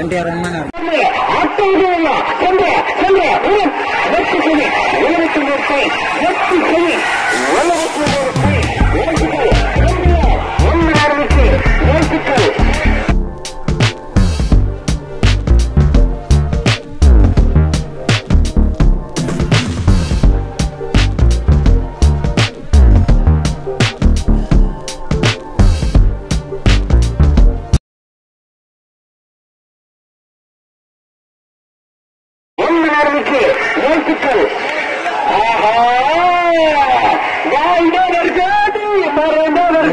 NTR run ஒன்பதாயிரமுக்கு வாழ்த்துக்கள். ஆஹா! வாழ்ந்தவர் காதி மறைந்தவர்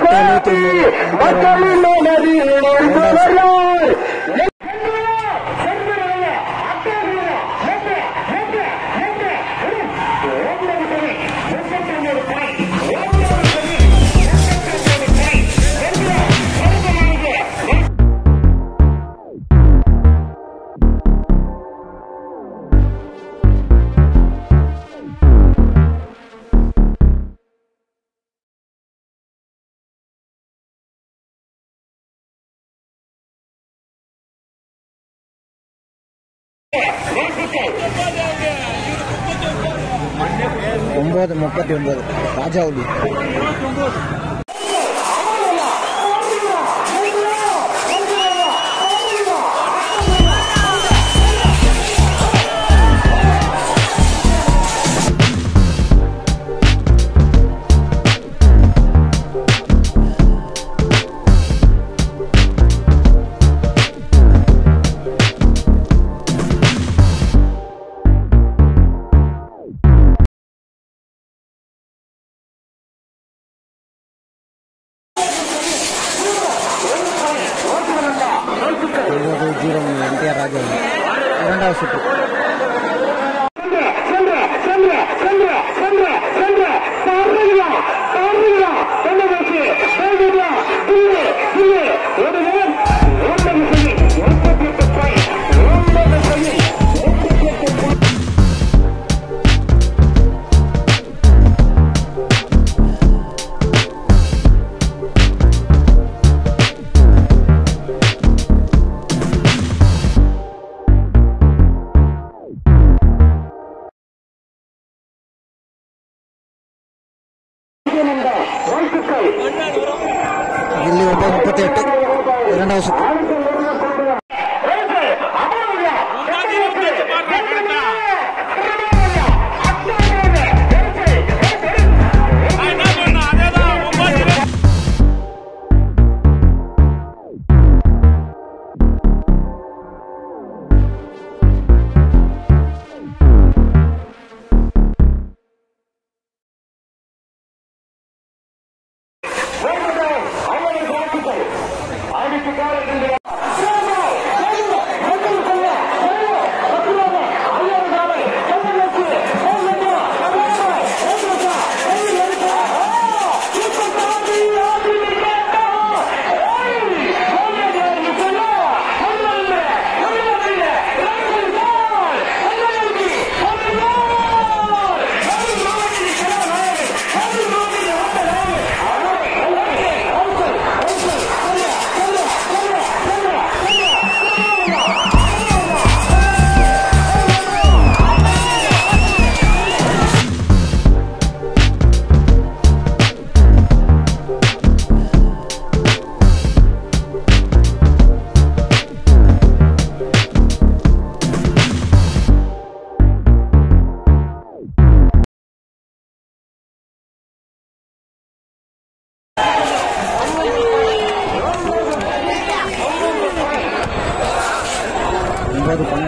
ஒன்பது முப்பத்தி ஒன்பது. ராஜாவுலி இருபது ஜீரோ என்டிஆர் ராஜா இரண்டாவது சுற்று சென்ற சென்ற சென்ற சென்ற சென்ற எட்டு இரண்டாவது சுற்று அடுத்த காலத்தில்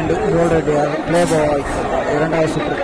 ரோடு பிளே பால் இரண்டாவது சுற்று.